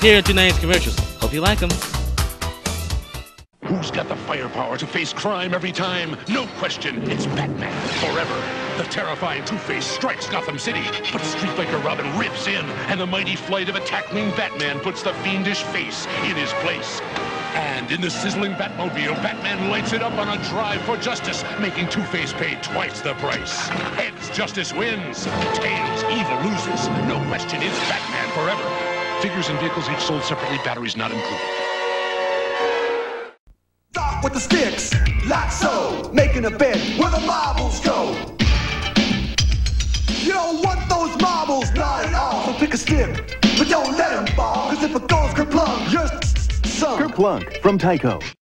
here in tonight's commercials. Hope you like them. Who's got the firepower to face crime every time? No question, it's Batman. Forever. The terrifying Two-Face strikes Gotham City, but Street Biker Robin rips in, and the mighty flight of a tackling Batman puts the fiendish face in his place. And in the sizzling Batmobile, Batman lights it up on a drive for justice, making Two-Face pay twice the price. Heads, justice wins. Tails, evil loses. No question, it's Batman forever. Figures and vehicles each sold separately, batteries not included. Start with the sticks, like so, making a bed where the marbles go. You don't want those marbles, not at all. So pick a stick, but don't let them fall. Cause if it goes kerplunk, you're sunk. Kerplunk from Tyco.